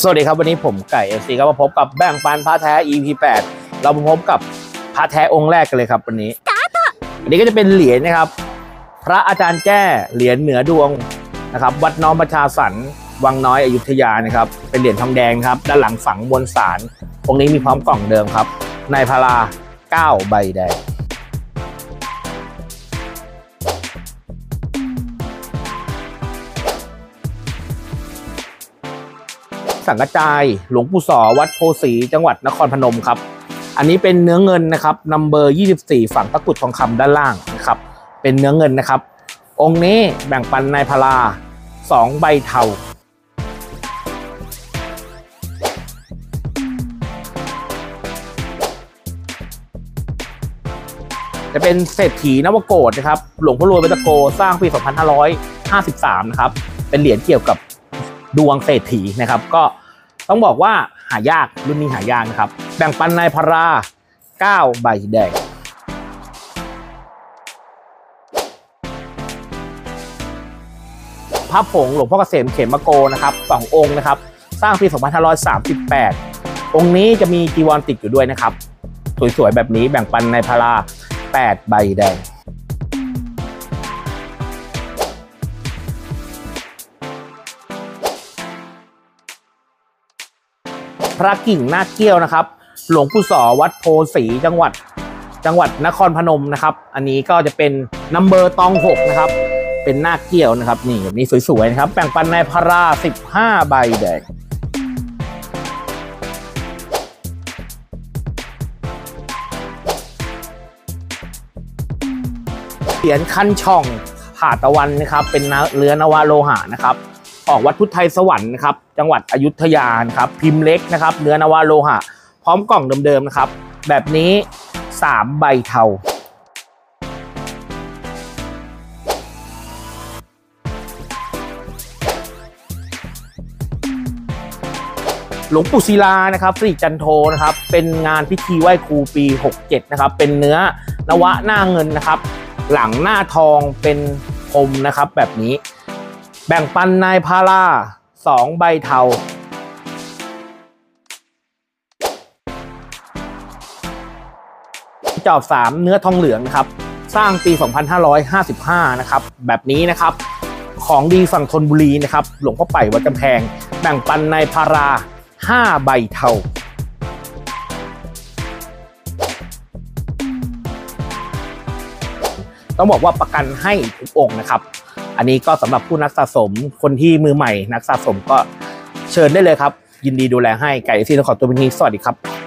สวัสดีครับวันนี้ผมไก่เอซีก็มาพบกับแบ่งปันพระแท้ EP 8เรามาพบกับพระแท้องค์แรกกันเลยครับวันนี้อันนี้ก็จะเป็นเหรียญนะครับ พระอาจารย์แจ้เหรียญเหนือดวงนะครับ วัดน้อมประชาสรรวังน้อยอยุธยานะครับ เป็นเหรียญทองแดงครับ ด้านหลังฝังมวลสารองค์นี้มีพร้อมกล่องเดิมครับ ในพารา9ใบแดง สังกจาย หลวงปู่สอวัดโพสีจังหวัดนครพนมครับ อันนี้เป็นเนื้อเงินนะครับนัมเบอร์24 ฝังตะกุดทองคำด้านล่างนะครับ เป็นเนื้อเงินนะครับ องค์นี้แบ่งปันนายพลา2ใบเทาจะเป็นเศรษฐีนวโกดนะครับ หลวงพ่อรวยเบตโกสร้างปี 2553 นะครับ เป็นเหรียญเกี่ยวกับ ดวงเศรษฐีนะครับ ก็ต้องบอกว่าหายากรุ่นนี้หายากนะครับ แบ่งปันนายพารา9ใบแดงพระผงหลวงพ่อเกษมเขมโกนะครับสององค์นะครับ สร้างปี 2538 องค์นี้จะมีจีวรติดอยู่ด้วยนะครับ สวยๆ แบบนี้แบ่งปันในพารา8ใบแดง พระกิ่งนาคเกี้ยวนะครับ หลวงปู่สอวัดโพสีจังหวัดจังหวัดนครพนมนะครับ อันนี้ก็จะเป็นนัมเบอร์ตองหกนะครับ เป็นนาคเกี้ยวนะครับ นี่แบบนี้สวยๆนะครับแบ่งปันในพารา15ใบแดงเหรียญคันช่องผาตะวันนะครับ เป็นเรือนวาโลหะนะครับ ออกวัดพุทธไทยสวรรค์นะครับจังหวัดอยุธยานะครับพิมพ์เล็กนะครับ เนื้อนวาโลหะ พร้อมกล่องเดิมๆนะครับ แบบนี้ 3 ใบเทาหลวงปู่ศิลานะครับสิริจันโทนะครับ เป็นงานพิธีไหว้ครูปี 67 นะครับ เป็นเนื้อนวะหน้าเงินนะครับ หลังหน้าทองเป็นพรมนะครับแบบนี้ แบ่งปันนายพาราสองใบเทา จอบสามเนื้อทองเหลืองนะครับ สร้างปี 2555 นะครับ แบบนี้นะครับ ของดีฝั่งธนบุรีนะครับ หลวงพ่อไป่วัดกำแพง แบ่งปันนายพารา 5 ใบเทาต้องบอกว่าประกันให้ทุกองค์นะครับ อันนี้ก็สำหรับผู้นักสะสมคนที่มือใหม่นักสะสมก็เชิญได้เลยครับ ยินดีดูแลให้ไก่ที่นครตัวเป็นทีสวัสดีครับ